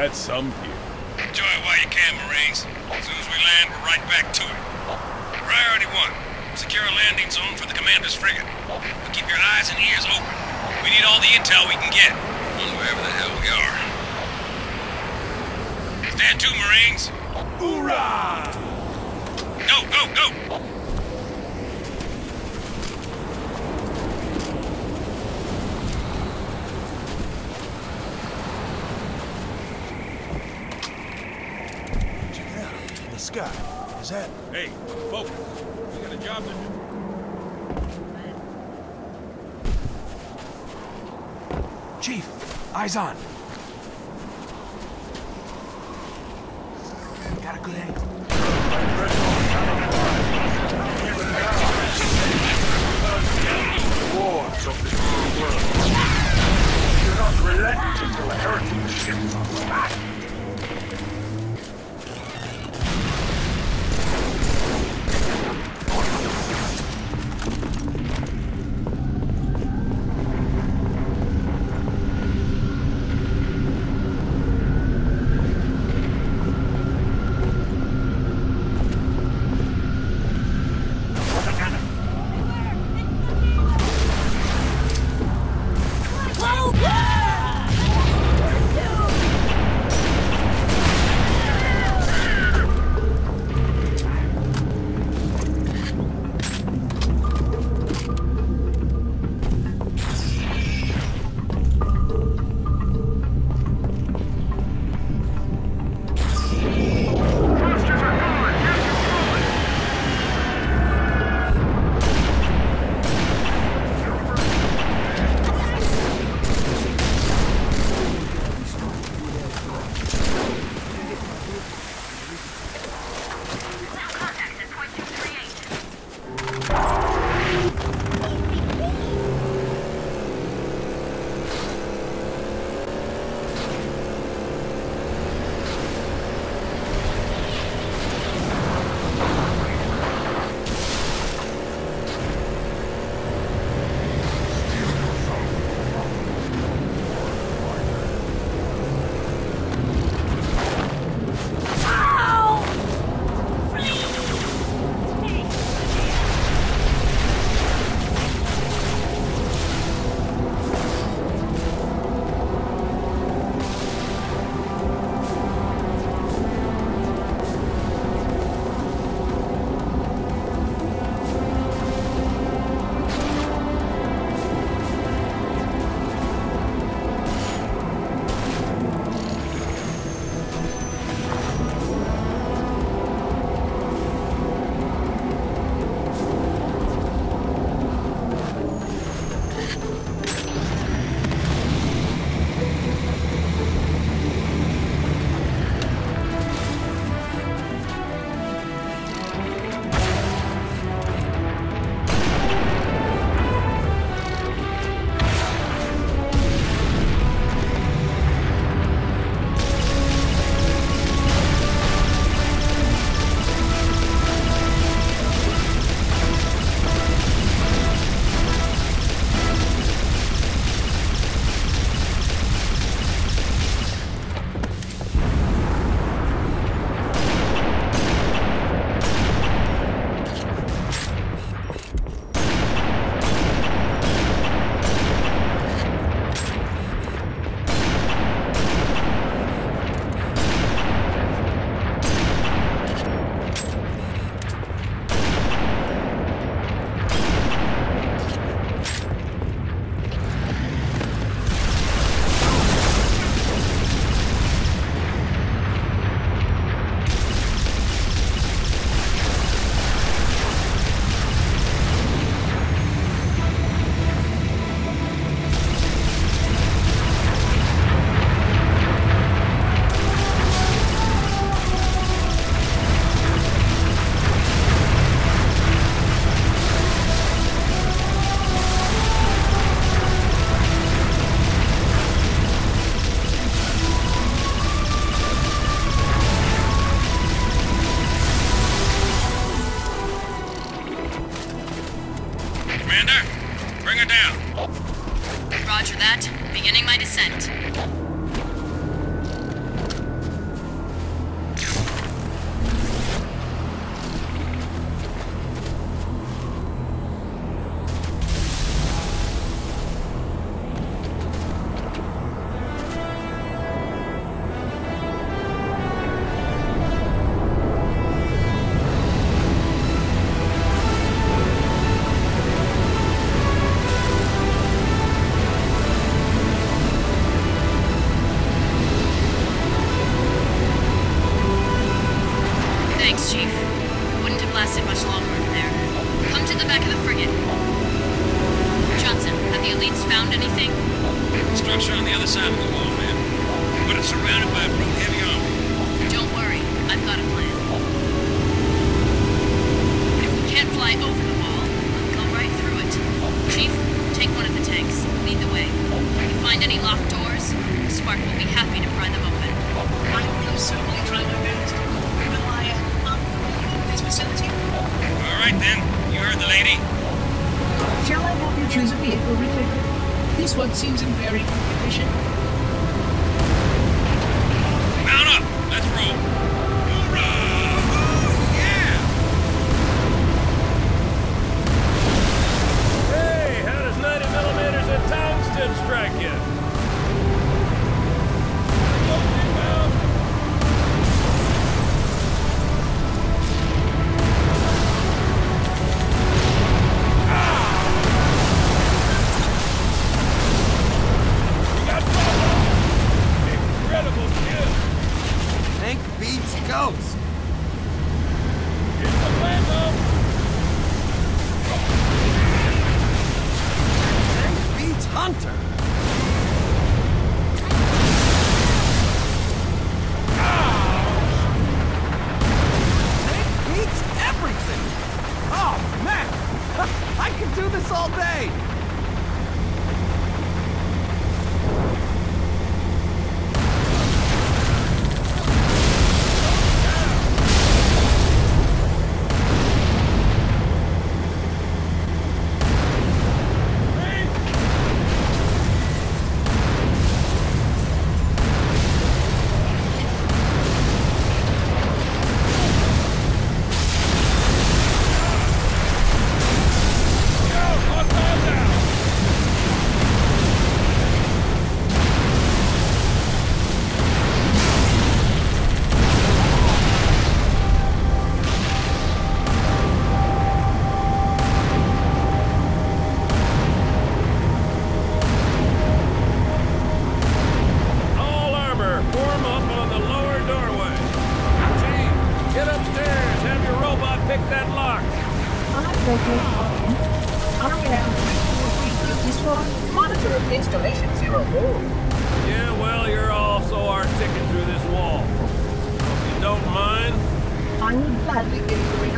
That's some view. Enjoy it while you can, Marines. As soon as we land, we're right back to it. Priority one. Secure a landing zone for the commander's frigate. But keep your eyes and ears open. We need all the intel we can get. On wherever the hell we are. Stand to, Marines. Hoorah! Go, go, go! Out. In the sky. Is that... Hey, focus. We got a job to do. Chief, eyes on. Got a good angle. Wars of the world. Do not relent until the heritage ships are back. Yeah, well, you're also our ticket through this wall. Don't mind. I'm gladly giving you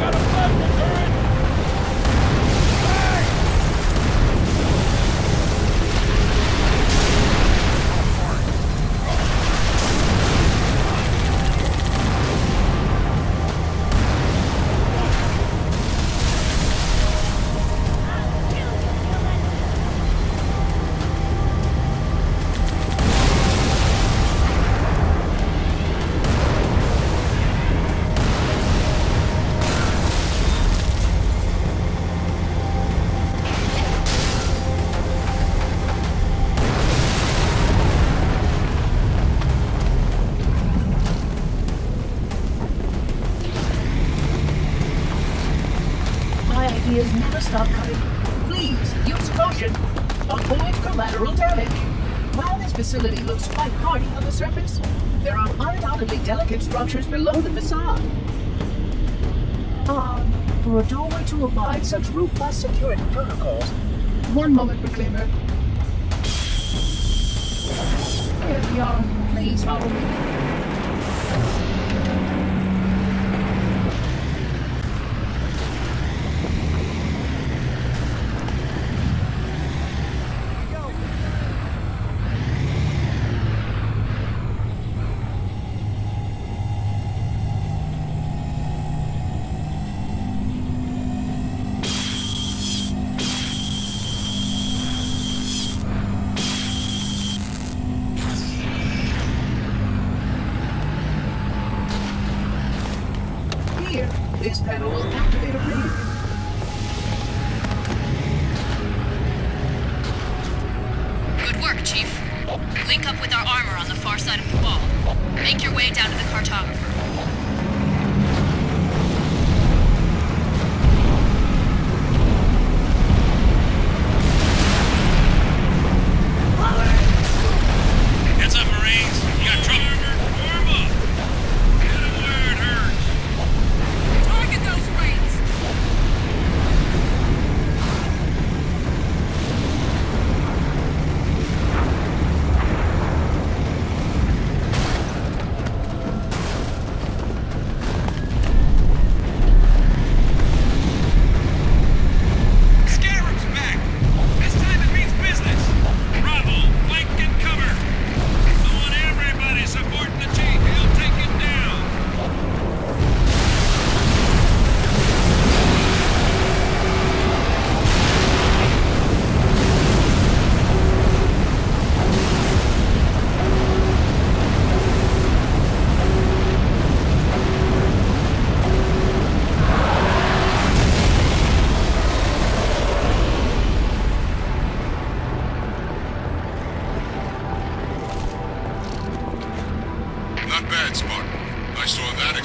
got a plasma turret! facility looks quite hardy on the surface, there are undoubtedly delicate structures below the facade. Um, for a doorway to abide such robust security protocols. One moment, Reclaimer. Here we are. Please follow me.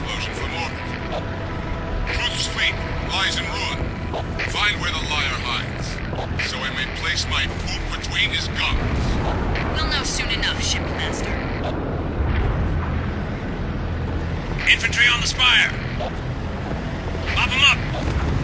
explosion from orbit. Truth's fate lies in ruin. Find where the liar hides, so I may place my boot between his guns. We'll know soon enough, Shipmaster. Infantry on the spire! Mop up!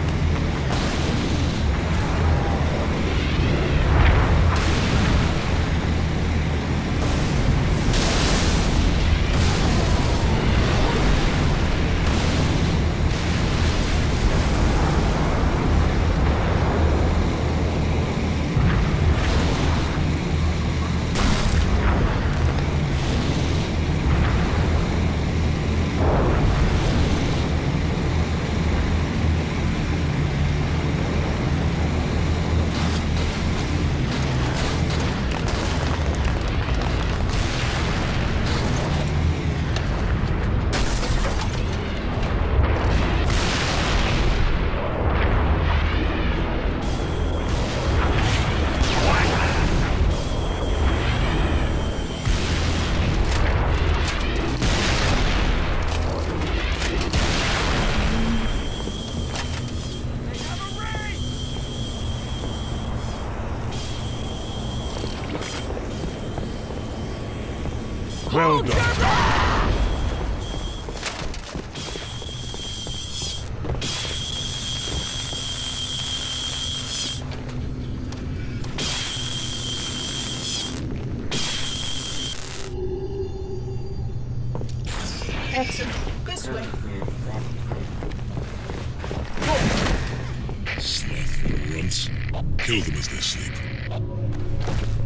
Done. Excellent. This way. Slothful runts. Kill them as they sleep.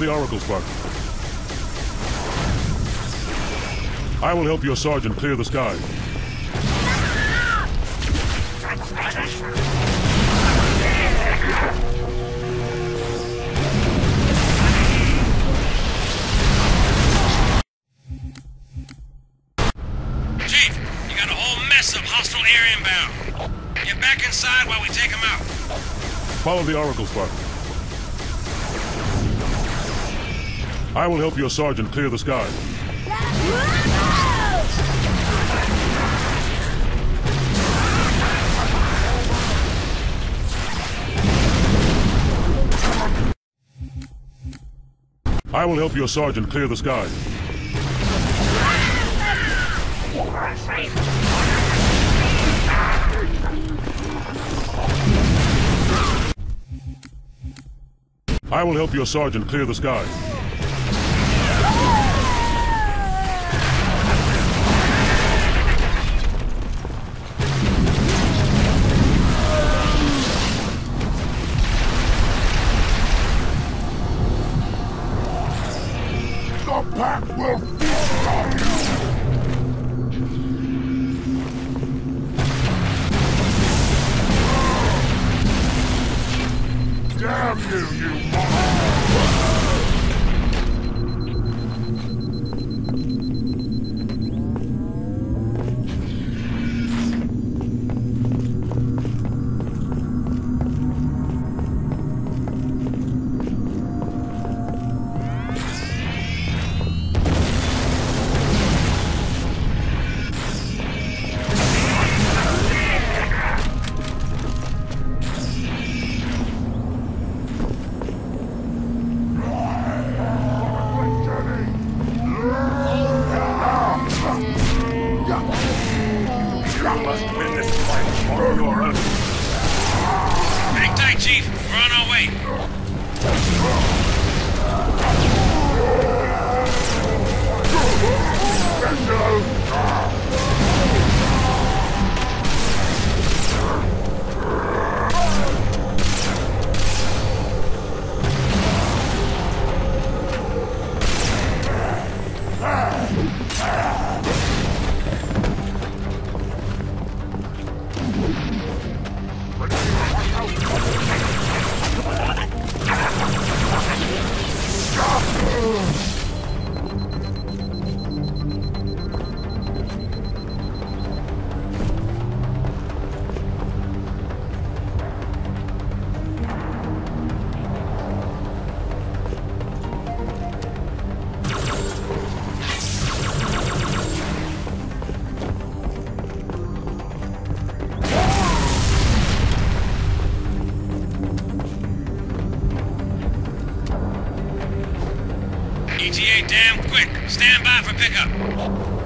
The Oracle Spark. I will help your sergeant clear the sky. Chief, you got a whole mess of hostile air inbound. Get back inside while we take them out. Follow the Oracle Spark. I will help your sergeant clear the sky. I will help your sergeant clear the sky. I will help your sergeant clear the sky. ETA damn quick. Stand by for pickup.